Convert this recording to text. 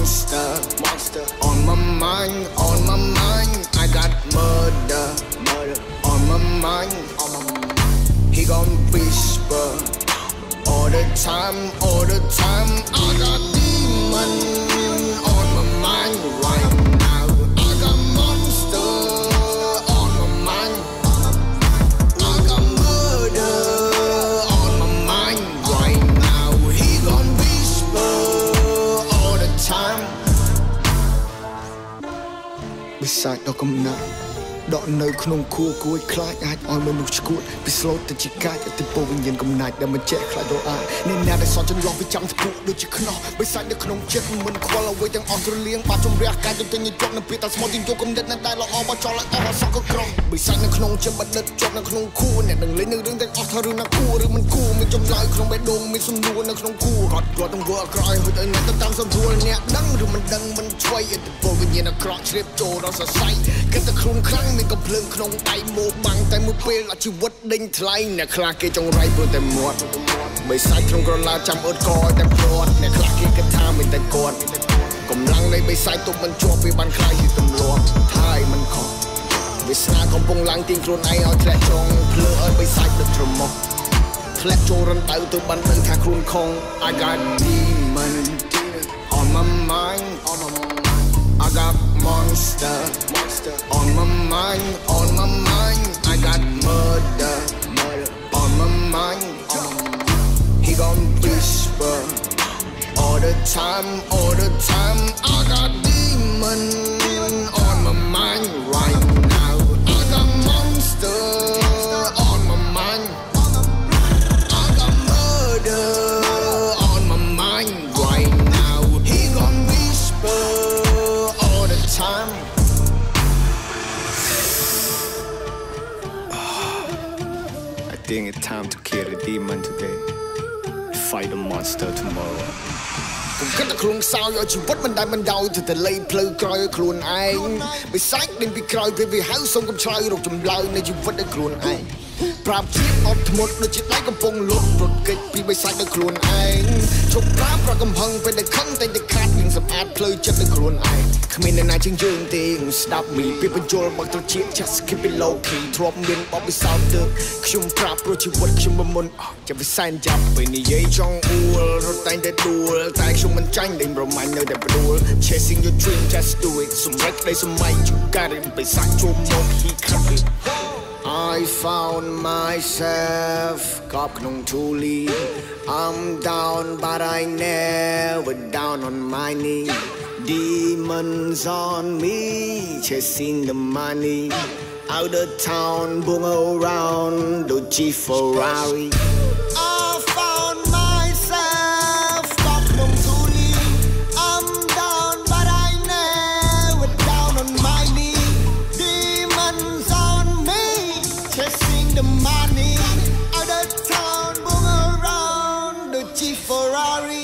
monster, monster. On my mind, on my mind, I got murder, murder. On my mind, on my mind. He gon' whisper all the time, all the time. I សាចដ៏កំណាស់ដកនៅក្នុងខួរគួយខ្លាចអាចឲ្យមនុស្សឈួតពីស្លូតទៅជាកាចអតិពលវិញ្ញាណកំណាចដែលមិនចេះខ្លាចរអាអ្នកណាដែលសន់ចន្លោះពីចាំស្ពុះដូចជាខ្នោះបិសាចនៅក្នុងចិត្តមិនខ្វល់អ្វីទាំងអស់ទ្រលៀងបាត់ជំរះកាយទន្ទិញជាប់នៅពេលតែស្មោះទីយកគំនិតនៅតែល្អមកចោលឲ្យអស់អសក់ក៏ក្រោះ បិសាចនៅក្នុងចិត្តបណ្ឌិតជាប់នៅក្នុងខួរអ្នកនឹងលេងនៅរឿងទាំងអស់ថារឿងណាគួរឬមិនគួរមានចម្លើយក្នុងបេះដូងមានសំណួរនៅក្នុងខួរគាត់គាត់នឹងធ្វើអក្រក់ឲ្យហុចឲ្យអ្នកទៅតាមសំរួលអ្នកដឹងឬមិនដឹងមិនឆ្វេអតិពលវិញ្ញាណអាក្រក់ជ្រាបចូលដល់សរសៃគិតតែខ្លួនខ្លាំងមានកំភ្លើងក្នុងដៃមកបាំងតែមួយពេលអជីវិតដេញថ្លៃអ្នកខ្លះគេចង្រៃព្រោះតែមាត់បីសាច់ក្នុងក្រឡាចាំអត់កឲ្យតែព្រាត់អ្នកខ្លះគេគិតថាមិនតែគាត់កម្លាំងនៃបីសាច់ទុកមិនជាប់វាបានខ្លាយជាទម្លាប់ថាយមិនខុស វាស្នាកំពុងឡើងទាញខ្លួនឯងឲ្យធ្លាក់ចងភ្លើឲ្យបីសាច់ដឹកត្រមុខធ្លាក់ចូលរំដៅទៅបានដឹងថាខ្លួនខំ I got demon on my mind on my mind I got monster, monster on my mind, on my mind. I got murder, murder on my mind. On my mind. He gon' whisper all the time, all the time. I got demon think it's time to kill the demon today. Fight the monster tomorrow. ខ្ញុំគិតតែខ្លួនខ្សោយឲ្យជីវិតមិនដែលមិនដោយទៅតែលេផ្លូវក្រោយឲ្យខ្លួនឯងបិសាចដេញពីក្រោយពេលវាហៅសូមកុំឆ្លើយរកចម្លើយនៃជីវិតឲ្យខ្លួនឯង ប្រាប់ជាតិអត់ធ្មត់ដូចជាដៃកំពុងលុតរត់គេចពីបិសាចដោយខ្លួនឯងជប់ប្រាប់ប្រកំហឹងពេលដែលខឹងតែតែខាត់នឹងសម្អាតផ្លូវចិត្តដោយខ្លួនឯងគ្មានអ្នកណាជាងយើងទេស្ដាប់មីពីបញ្យលមកត្រជា just keep it low key ធ្លាប់មានបបពិសោធន៍ទឹកខ្ញុំប្រាប់ព្រោះជីវិតខ្ញុំមិនមុនអស់ចាំវាសែនចាប់ពេលនិយាយចង់អួលរត់តែងតែដួលតែខ្ញុំមិនចាញ់ដេញប្រមាញ់នៅតែផ្ដួល chasing your dream just do it សម្រេចក្តីសម័យ you got it បិសាចជួបមក he cut it I found myself cocknung truly. I'm down, but I never down on my knee. Demons on me, chasing the money. Out of town, boom around, Dolce Ferrari. Ferrari.